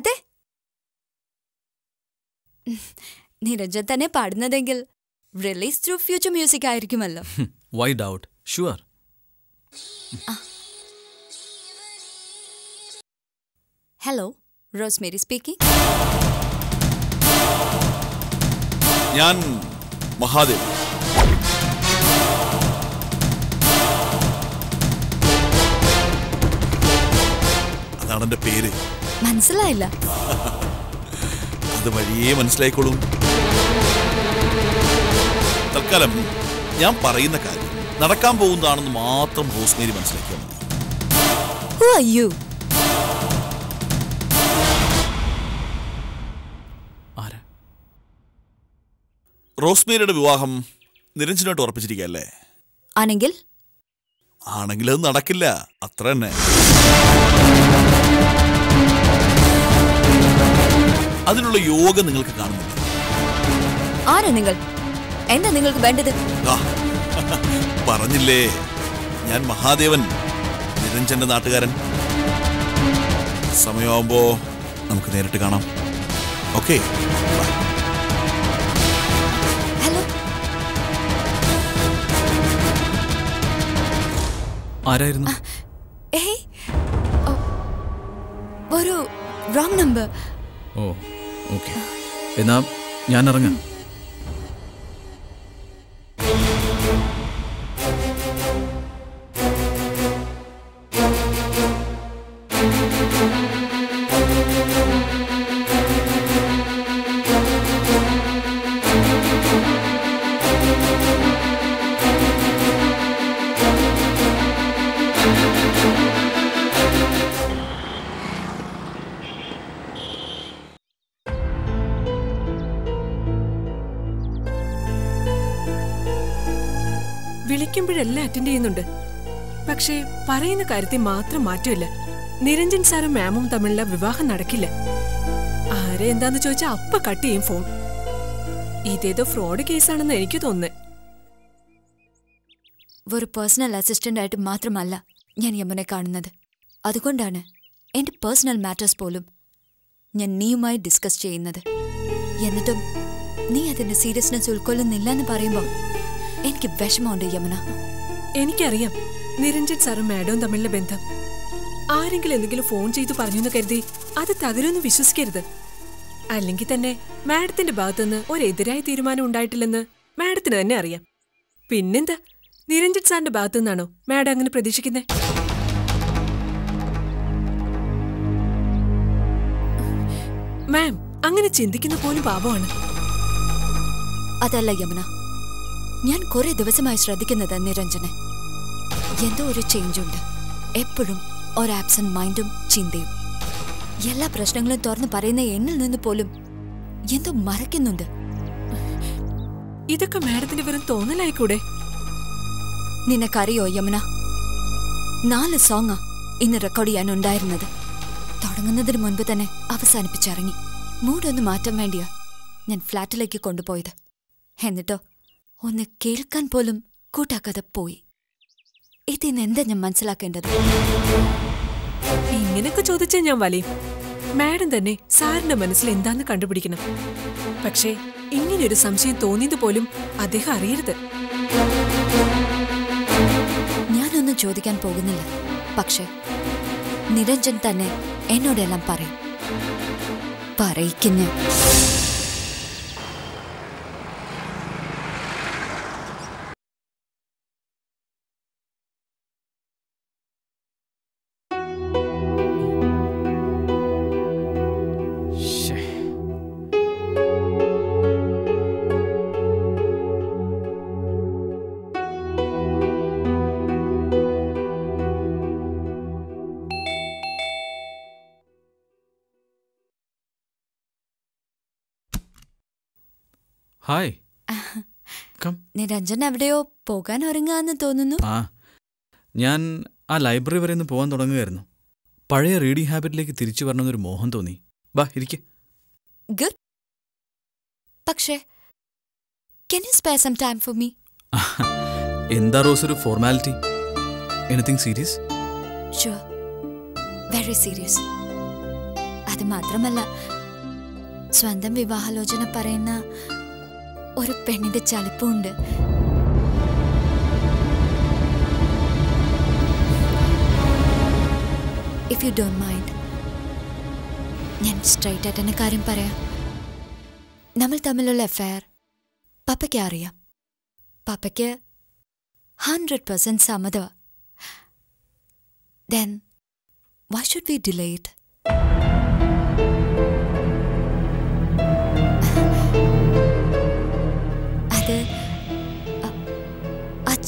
അതെ. നിരഞ്ജൻ തന്നെ പാടുന്നതെങ്കിൽ റിലീസ് ത്രൂ ഫ്യൂച്ചർ മ്യൂസിക് ആയിരിക്കുമല്ലോ. Why doubt sure hello Rosemary speaking ഞാൻ മഹാദേവ്. അതാണ് എന്റെ പേര്. മനസ്സിലായില്ല. അത് വഴിയേ മനസ്സിലായിക്കോളും. തൽക്കാലം ഞാൻ പറയുന്ന കാര്യം നടക്കാൻ പോകുന്നതാണെന്ന് മാത്രം റോസ്മേരി മനസ്സിലാക്കിയാൽ മതി. ഹു ആർ യു ആരാ? റോസ്മേരിയുടെ വിവാഹം നിരഞ്ജനായിട്ട് ഉറപ്പിച്ചിരിക്കല്ലേ ആണെങ്കിൽ? ആണെങ്കിൽ അത് നടക്കില്ല. അത്ര തന്നെ. അതിനുള്ള യോഗം നിങ്ങൾക്ക് കാണുന്നില്ല ആരാ നിങ്ങൾ? എന്താ നിങ്ങൾക്ക് വേണ്ടത്? പറഞ്ഞില്ലേ ഞാൻ മഹാദേവൻ നിരഞ്ജന്റെ നാട്ടുകാരൻ. സമയമാകുമ്പോ നമുക്ക് നേരിട്ട് കാണാം. Okay hello? ആരായിരുന്നു? ഒരു റോങ് നമ്പർ ഓ ഓക്കെ എന്നാ ഞാൻ ഇറങ്ങാം അറ്റൻഡ് ചെയ്യുന്നുണ്ട്. പക്ഷേ പറയുന്ന കാര്യത്തിൽ മാത്രം മാറ്റമില്ല. നിരഞ്ജൻ സാറും മാമും തമ്മിലുള്ള വിവാഹം നടക്കില്ല. ആരെ എന്താന്ന് ചോദിച്ചാൽ അപ്പ കട്ട് ചെയ്യും ഫോൺ. ഇതേതോ ഫ്രോഡ് കേസാണെന്ന് എനിക്ക് തോന്നുന്നത് ഒരു പേഴ്സണൽ അസിസ്റ്റന്റ് ആയിട്ട് മാത്രമല്ല ഞാൻ യമുനെ കാണുന്നത്. അതുകൊണ്ടാണ് എന്റെ പേഴ്സണൽ മാറ്റേഴ്സ് പോലും ഞാൻ നീയുമായി ഡിസ്കസ് ചെയ്യുന്നത്. എന്നിട്ടും നീ അതിന്റെ സീരിയസ്നെസ് ഉൾക്കൊള്ളുന്നില്ല എന്ന് പറയുമ്പോൾ എനിക്ക് വിഷമമുണ്ട് യമുന. എനിക്കറിയാം. നിരഞ്ജൻ സാറും മാഡവും തമ്മിലുള്ള ബന്ധം. ആരെങ്കിലും എന്തെങ്കിലും ഫോൺ ചെയ്തു പറഞ്ഞു എന്ന് കരുതി അത് തകരുമെന്ന് വിശ്വസിക്കരുത്. അല്ലെങ്കിൽ തന്നെ മാഡത്തിന്റെ ഭാഗത്തുനിന്ന് ഒരെതിരായ തീരുമാനം ഉണ്ടായിട്ടില്ലെന്ന് മാഡത്തിന് തന്നെ അറിയാം. പിന്നെന്താ? നിരഞ്ജൻ സാറിന്റെ ഭാഗത്തുനിന്നാണോ മാഡം അങ്ങനെ പ്രതീക്ഷിക്കുന്നത് മാം അങ്ങനെ ചിന്തിക്കുന്ന പോലും പാപമാണ്. അതല്ല യമുന. ഞാൻ കുറെ ദിവസമായി ശ്രദ്ധിക്കുന്നത് നിരഞ്ജനെ. എന്തോ ഒരു ചേഞ്ച് ഉണ്ട്. എപ്പോഴും ഒരു ആബ്സെന്റ് മൈൻഡും ചിന്തയും. എല്ലാ പ്രശ്നങ്ങളും തുറന്നു പറയുന്ന എന്നിൽ നിന്ന് പോലും എന്തോ മറയ്ക്കുന്നുണ്ട്. ഇതൊക്കെ മാഡത്തിന് വെറും തോന്നലായിക്കൂടെ? നിനക്കറിയോ യമുന? നാല് സോങ്ങാ ഇന്ന് റെക്കോർഡ് ചെയ്യാനുണ്ടായിരുന്നത്. തുടങ്ങുന്നതിന് മുൻപ് തന്നെ അവസാനിപ്പിച്ചിറങ്ങി. മൂഡൊന്ന് മാറ്റാൻ വേണ്ടിയാ ഞാൻ ഫ്ലാറ്റിലേക്ക് കൊണ്ടുപോയത്. എന്നിട്ടോ? ഒന്ന് കേൾക്കാൻ പോലും കൂട്ടാക്കാതെ പോയി. ഇതിനെന്താ എന്താ ഞാൻ മനസ്സിലാക്കേണ്ടത്? ഇങ്ങനെയൊക്കെ ചോദിച്ചാൽ ഞാൻ വലയും മാഡം തന്നെ സാറിന്റെ മനസ്സിൽ എന്താന്ന് കണ്ടുപിടിക്കണം. പക്ഷേ ഇങ്ങനെയൊരു സംശയം തോന്നിയത് പോലും അദ്ദേഹം അറിയരുത്. ഞാനൊന്നും ചോദിക്കാൻ പോകുന്നില്ല. പക്ഷേ നിരഞ്ജൻ തന്നെ എന്നോടെല്ലാം പറയും. പറയിക്കുന്ന. ഹായ് നിരഞ്ജൻ എവിടെയോ പോകാൻ ഒരുങ്ങാന്ന് തോന്നുന്നു. ആ. ഞാൻ ആ ലൈബ്രറി വരെ ഒന്ന് പോകാൻ തുടങ്ങുകയായിരുന്നു. പഴയ റീഡിംഗ് ഹാബിറ്റിലേക്ക് തിരിച്ചു വരണമെന്നൊരു മോഹം തോന്നി. ബാ ഇരിക്ക. ഗുഡ് പക്ഷേ can you spare some time for me എന്താ റോസ് ഒരു formality? Anything serious sure very serious അത് മാത്രമല്ല സ്വന്തം വിവാഹാലോചന പറയുന്ന ഒരു പെണ്ണിന്റെ ചലിപ്പുണ്ട്. ഇഫ് യു ഡോണ്ട് മൈൻഡ് ഞാൻ സ്ട്രൈറ്റ് ആയിട്ട് തന്നെ കാര്യം പറയാം. നമ്മൾ തമ്മിലുള്ള എഫയർ പപ്പയ്ക്ക് അറിയാം. പപ്പയ്ക്ക് ഹൺഡ്രഡ് പെർസെന്റ് സമ്മതമാണ് then why should we delay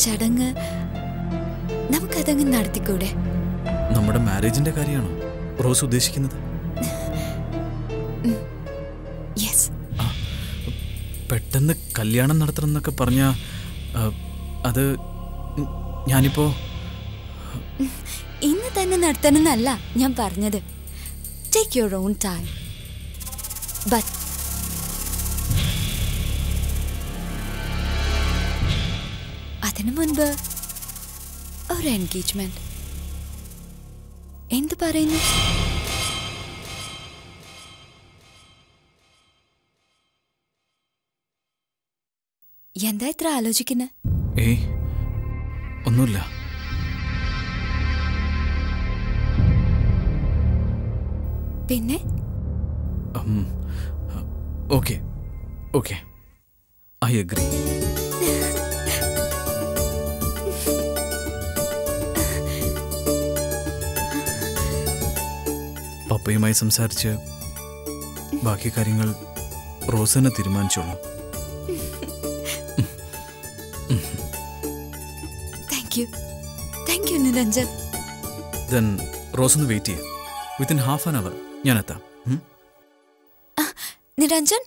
ചടങ്ങ് നമുക്കതങ്ങ് നടത്തിക്കൂടെ? നമ്മുടെ മാരേജിന്റെ കാര്യമാണോ? റോസ് ഉദ്ദേശിക്കുന്നത്? പെട്ടെന്ന് കല്യാണം നടത്തണം എന്നൊക്കെ പറഞ്ഞ അത് ഞാനിപ്പോ ഇന്ന് തന്നെ നടത്തണമെന്നല്ല ഞാൻ പറഞ്ഞത്. Take your own time but അതിനു മുൻപ് ഒരു എൻഗേജ്മെന്റ് എന്ത് പറയുന്നു? എന്താ ഇത്ര ആലോചിക്കുന്നത് ഏയ് ഒന്നുമില്ല. പിന്നെ? Okay okay. ഐ അഗ്രി പപ്പയുമായി സംസാരിച്ച് ബാക്കി കാര്യങ്ങൾ റോസ് തന്നെ തീരുമാനിച്ചോളൂ. ദെൻ റോസ് ഒന്ന് വെയിറ്റ് ചെയ്യാം. വിത്തിൻ ഹാഫ് ആൻ അവർ ഞാൻ എത്താം. നിരഞ്ജൻ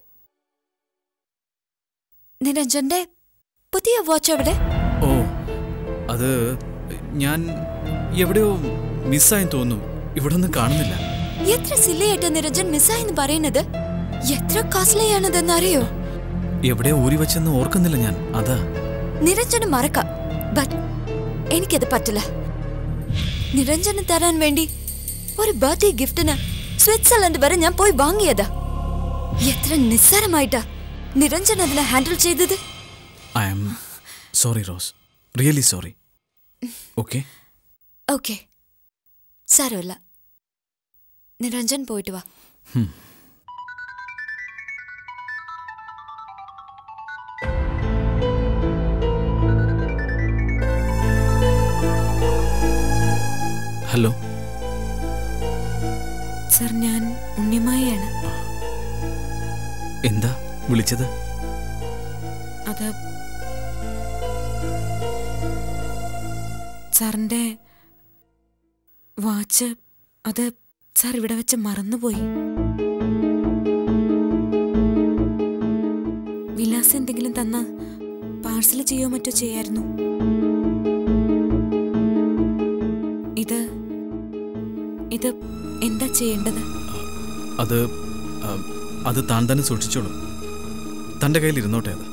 നിരഞ്ജന്റെ പുതിയ വാച്ച് എവിടെ? ഓ അത് ഞാൻ എവിടെയോ മിസ്സായി തോന്നുന്നു. ഇവിടെ ഒന്നും കാണുന്നില്ല. എത്ര സില്ലയായിട്ട് നിരഞ്ജൻ മിസ്സായെന്ന് പറയുന്നത്? എത്ര കോസ്റ്റ്ലി അറിയോ എവിടെ ഊരി വെച്ചെന്ന് ഓർക്കുന്നില്ല ഞാൻ. അതാ. നിരഞ്ജന് മറക്കാം. ബട്ട് എനിക്കത് പറ്റില്ല. നിരഞ്ജന് തരാൻ വേണ്ടി ഒരു ബർത്ത്ഡേ ഗിഫ്റ്റിന് സ്വിറ്റ്സർലൻഡ് വരെ ഞാൻ പോയി വാങ്ങിയതാ. എത്ര നിസ്സാരമായിട്ടാ നിരഞ്ജൻ അതിനെ ഹാൻഡിൽ ചെയ്തത്. I am sorry Rose really sorry okay okay സാരമില്ല. നിരഞ്ജൻ പോയിട്ട് വാ. ഹലോ. സർ ഞാൻ ഉണ്ണിമായാണ് എന്താ? വിളിച്ചത്? അത് സാറിന്റെ വാച്ച് അത് സാർ ഇവിടെ വെച്ച് മറന്നുപോയി. വിലാസം എന്തെങ്കിലും തന്ന പാഴ്സൽ ചെയ്യോ മറ്റോ ചെയ്യായിരുന്നു. ഇത് ഇത് എന്താ ചെയ്യേണ്ടത്? അത് അത് താൻ തന്നെ സൂക്ഷിച്ചോളൂ. തന്റെ കയ്യിൽ ഇരുന്നോട്ടെ അത്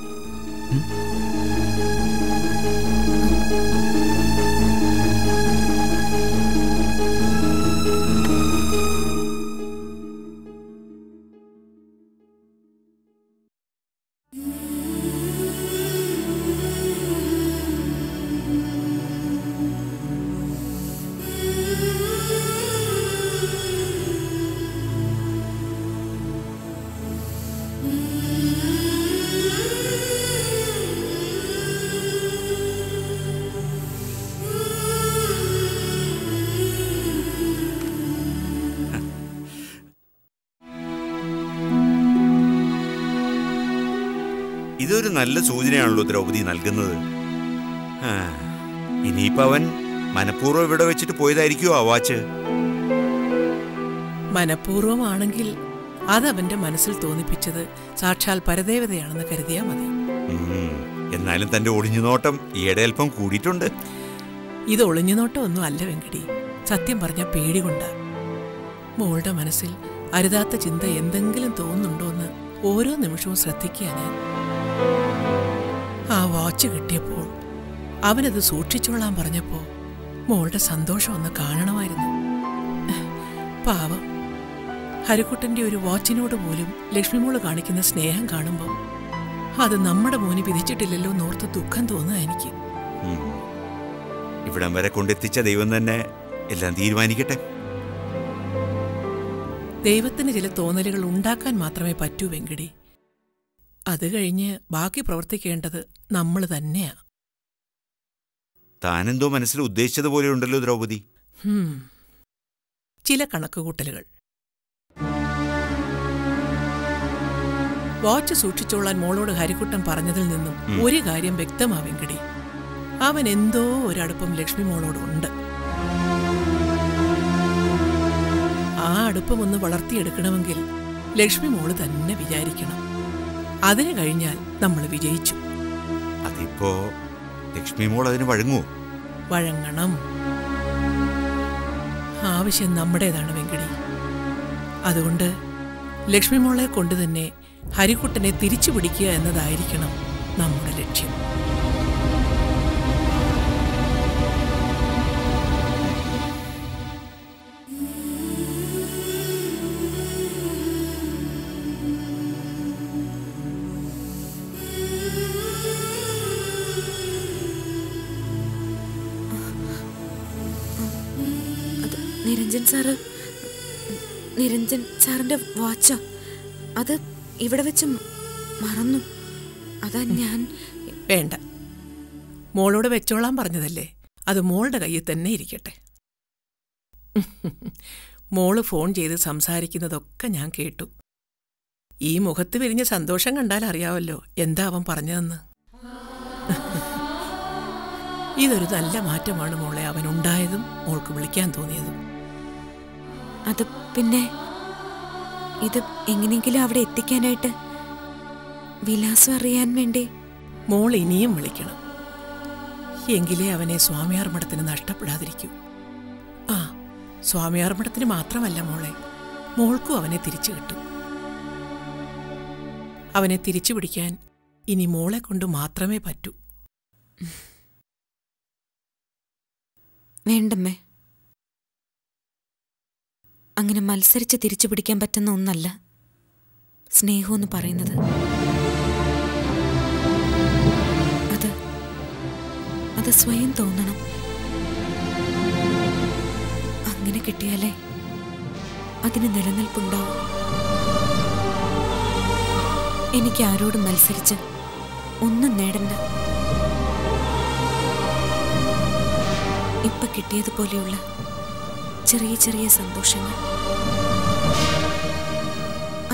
ഇതൊരു നല്ല സൂചനയാണല്ലോ ദ്രൗപദി നൽകുന്നത്. ഇനിയിപ്പോ അവൻ മനഃപൂർവം ഇവിടെ വെച്ചിട്ട് പോയതായിരിക്കുമോ ആ വാച്ച്? മനഃപൂർവമാണെങ്കിൽ അതവന്റെ മനസ്സിൽ തോന്നിപ്പിച്ചത് സാക്ഷാൽ പരദേവതയാണെന്ന് കരുതിയാ മതി. എന്നാലും തന്റെ ഒളിഞ്ഞു നോട്ടം ഈയിടെ അല്പം കൂടിയിട്ടുണ്ട്. ഇത് ഒളിഞ്ഞുനോട്ടം ഒന്നും അല്ല വെങ്കടി. സത്യം പറഞ്ഞ പേടി കൊണ്ടാ. മോളുടെ മനസ്സിൽ അരുതാത്ത ചിന്ത എന്തെങ്കിലും തോന്നുന്നുണ്ടോ എന്ന് ഓരോ നിമിഷവും ശ്രദ്ധിക്കുക ഞാൻ. ആ വാച്ച് കിട്ടിയപ്പോൾ അവനത് സൂക്ഷിച്ചോളാൻ പറഞ്ഞപ്പോൾ മോളുടെ സന്തോഷം ഒന്ന് കാണണമായിരുന്നു. പാവം. ഹരിക്കുട്ടന്റെ ഒരു വാച്ചിനോട് പോലും ലക്ഷ്മി മോൾ കാണിക്കുന്ന സ്നേഹം കാണുമ്പോൾ അത് നമ്മുടെ മോന് വിധിച്ചിട്ടില്ലല്ലോ എന്നോർത്ത് ദുഃഖം തോന്നുക എനിക്ക്. ഇവിടം വരെ കൊണ്ടെത്തിച്ച ദൈവം തന്നെ എല്ലാം തീരുമാനിക്കട്ടെ. ദൈവത്തിന് ചില തോന്നലുകൾ ഉണ്ടാക്കാൻ മാത്രമേ പറ്റൂ വെങ്കടി. അത് കഴിഞ്ഞ് ബാക്കി പ്രവർത്തിക്കേണ്ടത് നമ്മൾ തന്നെയാ. താനെന്തോ മനസ്സിൽ ഉദ്ദേശിച്ചതുപോലെയുണ്ടല്ലോ ദ്രൗപദി. ചില കണക്കുകൂട്ടലുകൾ. വാച്ച് സൂക്ഷിച്ചോളാൻ മോളോട് ഹരിക്കുട്ടൻ പറഞ്ഞതിൽ നിന്നും ഒരു കാര്യം വ്യക്തമാവെങ്കിടി. അവൻ എന്തോ ഒരടുപ്പം ലക്ഷ്മി മോളോടുണ്ട് ആ അടുപ്പം ഒന്ന് വളർത്തിയെടുക്കണമെങ്കിൽ ലക്ഷ്മി മോൾ തന്നെ വിചാരിക്കണം. അതിന് കഴിഞ്ഞാൽ നമ്മൾ വിജയിച്ചു. അതിപ്പോ ലക്ഷ്മി മോൾ അതിന് വഴങ്ങുമോ വഴങ്ങണം. ആവശ്യം നമ്മുടേതാണ് വെങ്കിടി. അതുകൊണ്ട് ലക്ഷ്മി മോളെ കൊണ്ട് തന്നെ ഹരിക്കുട്ടനെ തിരിച്ചു പിടിക്കുക എന്നതായിരിക്കണം നമ്മുടെ ലക്ഷ്യം. സാറ് നിരഞ്ജൻ സാറിന്റെ വാച്ചോ? അത് ഇവിടെ വെച്ച് മറന്നു. അതാ ഞാൻ വേണ്ട. മോളോട് വെച്ചോളാൻ പറഞ്ഞതല്ലേ? അത് മോളുടെ കയ്യിൽ തന്നെ ഇരിക്കട്ടെ. മോൾ ഫോൺ ചെയ്ത് സംസാരിക്കുന്നതൊക്കെ ഞാൻ കേട്ടു. ഈ മുഖത്ത് വിരിഞ്ഞ സന്തോഷം കണ്ടാൽ അറിയാവല്ലോ എന്താ അവൻ പറഞ്ഞതെന്ന്. ഇതൊരു നല്ല മാറ്റമാണ് മോളെ അവനുണ്ടായതും മോൾക്ക് വിളിക്കാൻ തോന്നിയതും. അത് പിന്നെ ഇത് എങ്ങനെയെങ്കിലും അവിടെ എത്തിക്കാനായിട്ട് വിലാസം അറിയാൻ വേണ്ടി. മോൾ ഇനിയും വിളിക്കണം. എങ്കിലേ അവനെ സ്വാമിയാർ മഠത്തിന് നഷ്ടപ്പെടാതിരിക്കൂ. ആ സ്വാമിയാർ മഠത്തിന് മാത്രമല്ല മോളെ. മോൾക്കും അവനെ തിരിച്ചു കിട്ടും. അവനെ തിരിച്ചു പിടിക്കാൻ ഇനി മോളെ കൊണ്ട് മാത്രമേ പറ്റൂ. വേണ്ടമ്മേ. അങ്ങനെ മത്സരിച്ച് തിരിച്ചു പിടിക്കാൻ പറ്റുന്ന ഒന്നല്ല സ്നേഹമെന്ന് പറയുന്നത്. അത് അത് സ്വയം തോന്നണം. അങ്ങനെ കിട്ടിയാലേ അതിന് നിലനിൽപ്പുണ്ടാവും എനിക്ക് ആരോടും മത്സരിച്ച് ഒന്നും നേടണ്ട. ഇപ്പൊ കിട്ടിയതുപോലെയുള്ള ചെറിയ ചെറിയ സന്തോഷങ്ങൾ.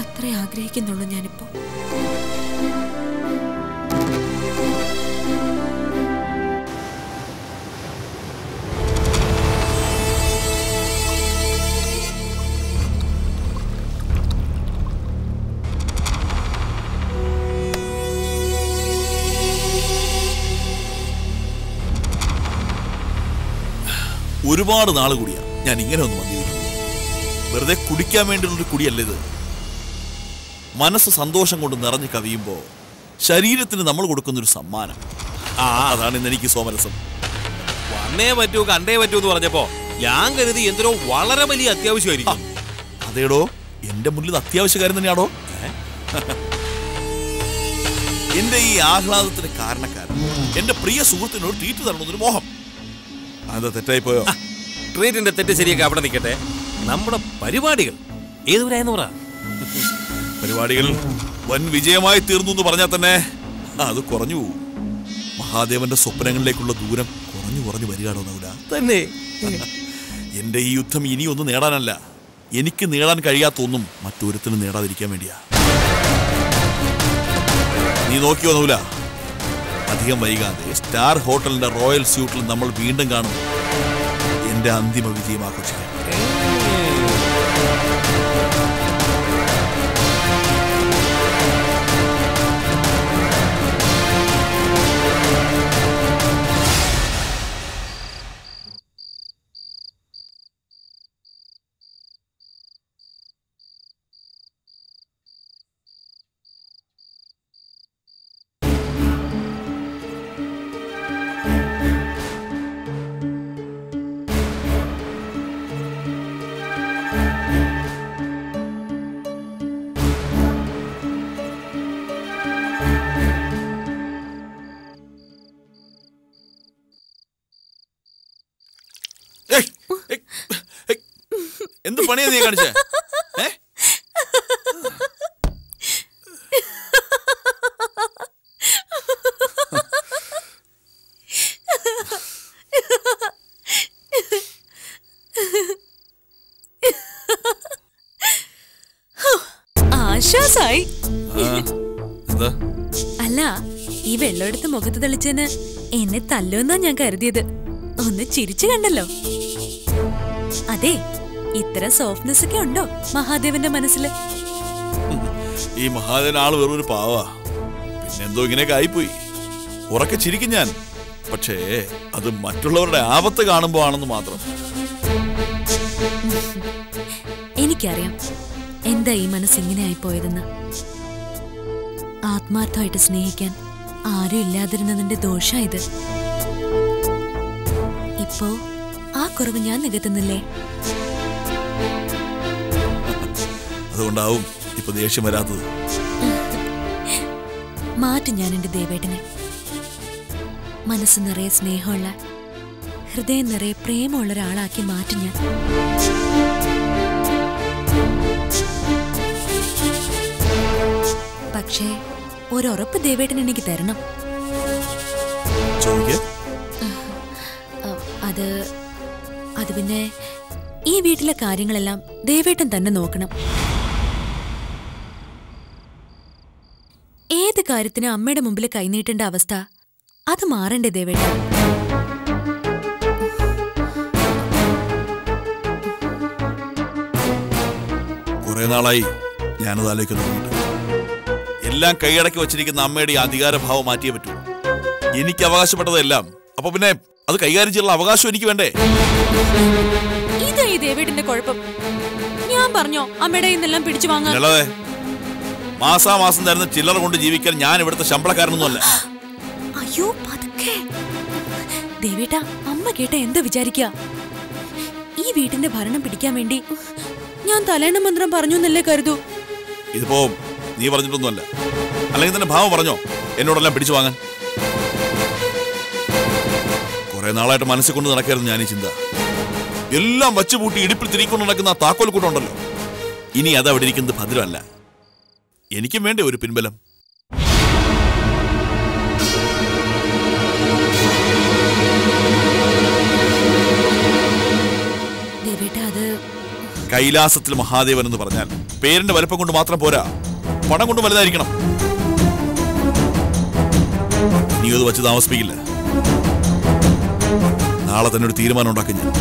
അത്ര ആഗ്രഹിക്കുന്നുള്ളൂ ഞാനിപ്പോ. ഒരുപാട് നാൾ ഞാൻ ഇങ്ങനെ ഒന്ന് വന്നിരിക്കുന്നു വെറുതെ കുടിക്കാൻ വേണ്ടിയുള്ളൊരു കുടിയല്ല ഇത്? മനസ്സ് സന്തോഷം കൊണ്ട് നിറഞ്ഞു കവിയുമ്പോൾ ശരീരത്തിന് നമ്മൾ കൊടുക്കുന്ന ഒരു സമ്മാനം. ആ അതാണ് ഇന്ന് എനിക്ക് സോമരസം. വന്നേ പറ്റൂ കണ്ടേ പറ്റൂ എന്ന് പറഞ്ഞപ്പോ ഞാൻ കരുതി എന്തിനോ വളരെ വലിയ അത്യാവശ്യമായിരിക്കും. അതേടോ എന്റെ മുന്നിൽ അത്യാവശ്യകാരൻ തന്നെയാണോ? എന്റെ ഈ ആഹ്ലാദത്തിന് കാരണക്കാരൻ എന്റെ പ്രിയ സുഹൃത്തിനോട് ട്രീറ്റ് തരണമെന്നൊരു മോഹം. അത് തെറ്റായി പോയോ ട്രീറ്റിന്റെ തെറ്റ് ശരിയൊക്കെ അവിടെ നിൽക്കട്ടെ. നമ്മുടെ പരിപാടികൾ. ഏതുവരായെന്ന് പറ പരിപാടികൾ വൻ വിജയമായി തീർന്നു എന്ന് പറഞ്ഞാൽ തന്നെ അത് കുറഞ്ഞു പോകും. മഹാദേവന്റെ സ്വപ്നങ്ങളിലേക്കുള്ള ദൂരം കുറഞ്ഞു കുറഞ്ഞു വരികയാണോ നൗല തന്നെ. എന്റെ ഈ യുദ്ധം ഇനിയൊന്നും നേടാനല്ല. എനിക്ക് നേടാൻ കഴിയാത്തൊന്നും മറ്റൊരുത്തിനും നേടാതിരിക്കാൻ വേണ്ടിയാ. നീ നോക്കിയോ നൗല? അധികം വൈകാതെ സ്റ്റാർ ഹോട്ടലിന്റെ റോയൽ സ്യൂട്ടിൽ നമ്മൾ വീണ്ടും കാണും. എന്റെ അന്തിമ വിജയം ആഘോഷിക്കാൻ പണിയാ നീ കാണിച്ചേ? ആശ്വാസായി. അല്ല ഈ വെള്ളം എടുത്ത് മുഖത്ത് തെളിച്ചതിന് എന്നെ തല്ലുമെന്നാ ഞാൻ കരുതിയത്. ഒന്ന് ചിരിച്ചു കണ്ടല്ലോ. അതെ ഇത്ര സോഫ്റ്റ്നെസ് ഒക്കെ ഉണ്ടോ മഹാദേവന്റെ മനസ്സിൽ ഈ മഹാദേവൻ ആൾ വെറും ഒരു പാവാ. പിന്നെന്തോ ഇങ്ങനെയൊക്കെ ആയിപ്പോയി. ഉറക്കെ ചിരിക്കും ഞാൻ. പക്ഷേ അത് മറ്റുള്ളവരുടെ ആപത്ത് കാണുമ്പോ ആണെന്ന് മാത്രം. എനിക്കറിയാം. എന്താ ഈ മനസ്സ് ഇങ്ങനെ ആയി ആയിപ്പോയതെന്ന്. ആത്മാർത്ഥമായിട്ട് സ്നേഹിക്കാൻ ആരും ഇല്ലാതിരുന്നതിന്റെ ദോഷ ഇത് ഇപ്പോ ആ കുറവ് ഞാൻ നികത്തുന്നില്ലേ? അതുകൊണ്ടാവും ഇപ്പൊ ദേഷ്യം വരാത്തത്. മാറ്റും ഞാൻ എന്റെ ദേവേട്ടനെ. മനസ്സ് നിറയെ സ്നേഹമുള്ള ഹൃദയം നിറയെ പ്രേമമുള്ള ഒരാളാക്കി മാറ്റും ഞാൻ. പക്ഷേ ഒരുറപ്പ് ദേവേട്ടൻ എനിക്ക് തരണം. അത് അത് പിന്നെ ഈ വീട്ടിലെ കാര്യങ്ങളെല്ലാം ദേവേട്ടൻ തന്നെ നോക്കണം. കാര്യത്തിനും അമ്മയുടെ മുമ്പിൽ കൈനീട്ടേണ്ട അവസ്ഥ. അത് മാറണ്ടേ ദേവേട്ട? കുറെ നാളായി ഞാനത് എല്ലാം കൈയടക്കി വെച്ചിരിക്കുന്ന അമ്മയുടെ ഈ അധികാരഭാവം മാറ്റിയേ പറ്റൂ. എനിക്ക് അവകാശപ്പെട്ടതെല്ലാം അപ്പൊ പിന്നെ അത് കൈകാര്യം ചെയ്യാനുള്ള അവകാശം എനിക്ക് വേണ്ടേ? ഇതാ ഈ ദേവേട്ടന്റെ കുഴപ്പം. ഞാൻ പറഞ്ഞോ അമ്മയുടെ ഇന്നെല്ലാം പിടിച്ചു വാങ്ങാൻ. മാസാമാസം തരുന്ന ചില്ലറ കൊണ്ട് ജീവിക്കാൻ ഞാൻ ഇവിടുത്തെ ശമ്പളക്കാരനൊന്നുമല്ല. അയ്യോ പതുക്കെ. ദേവേട്ട അമ്മ കേട്ട എന്താ വിചാരിക്ക? ഈ വീടിന്റെ ഭരണം പിടിക്കാൻ വേണ്ടി ഞാൻ തലേണ മന്ത്രം പറഞ്ഞു എന്നല്ലേ കരുതൂ ഇതിപ്പോ നീ പറഞ്ഞിട്ടൊന്നുമല്ല. അല്ലെങ്കിൽ തന്നെ ഭാവം പറഞ്ഞോ? എന്നോടെല്ലാം പിടിച്ചു വാങ്ങാൻ. കുറെ നാളായിട്ട് മനസ്സിൽ കൊണ്ട് നടക്കായിരുന്നു ഞാൻ ഈ ചിന്ത. എല്ലാം വച്ചുപൂട്ടി ഇടുപ്പിൽ തിരിക്കൊണ്ട് നടക്കുന്ന ആ താക്കോൽ കൂട്ടുണ്ടല്ലോ ഇനി അതവിടെ ഇരിക്കുന്നത് ഭദ്രമല്ല. എനിക്കും വേണ്ടേ ഒരു പിൻബലം? കൈലാസത്തിൽ മഹാദേവൻ എന്ന് പറഞ്ഞാൽ പേരിന്റെ വലുപ്പം കൊണ്ട് മാത്രം പോരാ. പണം കൊണ്ട് വലുതായിരിക്കണം. നീ അത് വച്ച് താമസിപ്പിക്കില്ല. നാളെ തന്നെ ഒരു തീരുമാനം ഉണ്ടാക്കും ഞാൻ.